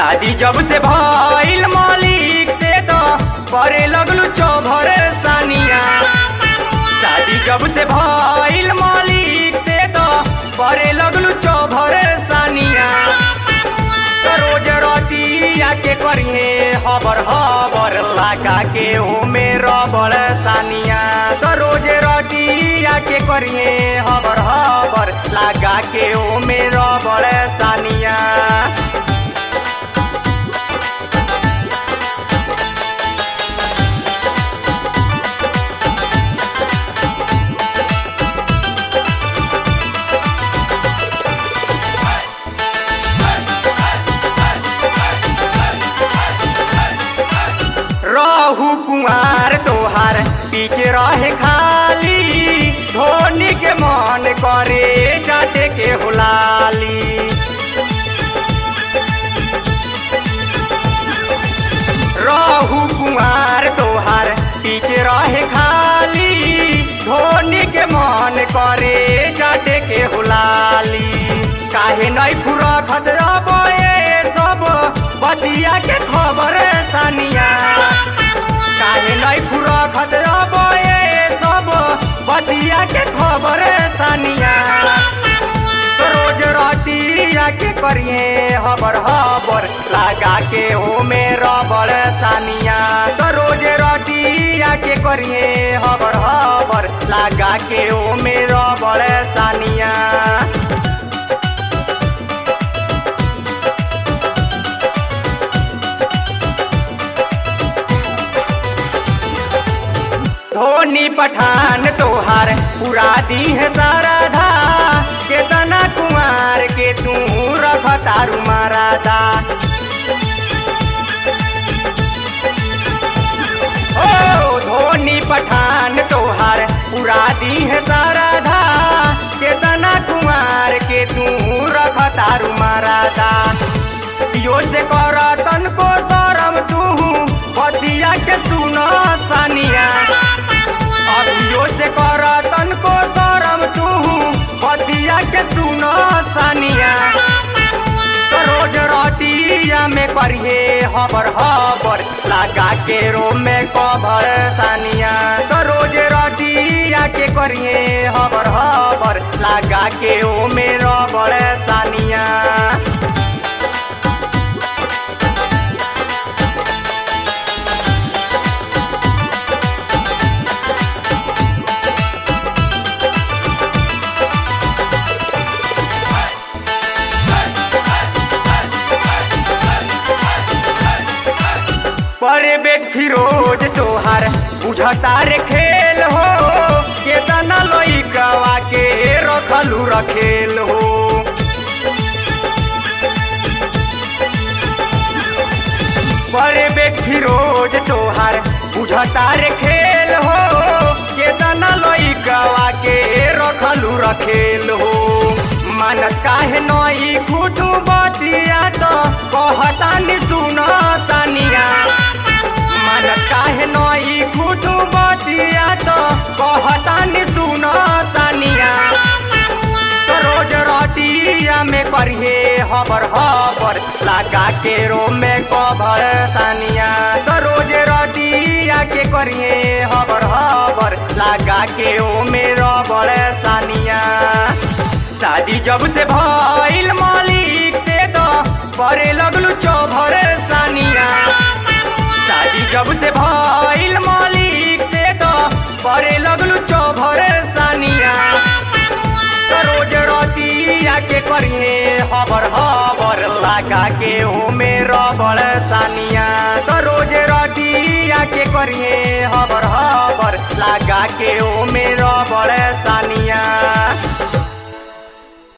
शादी जब से भइल मालिक से तो करे लगलू चौभर सानिया। शादी जब से भइल मालिक से तो करे लगलू चौभर सानिया। तो रोज रतिया के करिए हबर हबर लगा के ओमे रबड़ सानिया। तो रोज रतिया के करिए पीछे रहे खाली, धोनी के मन करे जाटे के हुलाली रहू कुमार तोहार पीछे रहे खाली, धोनी के मन करे जाटे के हुलाली काहे नहीं फुरा खतरा बतिया के खबर सानिया के करिए हबर हबर लगा के ओमे रबड़ सानिया। तो रोज रतिया के करिए हबर हबर लगा के ओमे रबड़ सानिया। धोनी पठान तोहार पूरा दी है सारा धा मारादा ओ, धोनी पठान तोहार पूरा दी है सारा धा केतना कुमार के तू रख तारू मारादा यो से कर तनको शरम तू बतिया के सुनो सानिया। करिए हबर लगा के रो में कबर सानिया तो रोज रतिया के करिए हबर हबर लगा के ओ में रबड़ सानिया। परवेज फिरोज तोहार बुझता रे खेल हो केतना लइकवा के रखलू रखेल हो। परवेज फिरोज तोहार बुझता रे खेल हो केतना लइकवा के रखलू रखेल हो। मानत काहे नई बतिया तो कहता हबर हबर लगा के रो में कबर सानिया। तो रोज रिया के करिए हबर हबर लगा के ओ में रबर सानिया। शादी जब से भाई मालिक से तो करे लगा के हो मेरा बड़ सानिया तो रोज रखी के करिए, हबर हबर लगा के हो सानिया